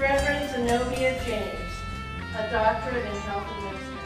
Reverend Zenobia James, a doctorate in health and medicine.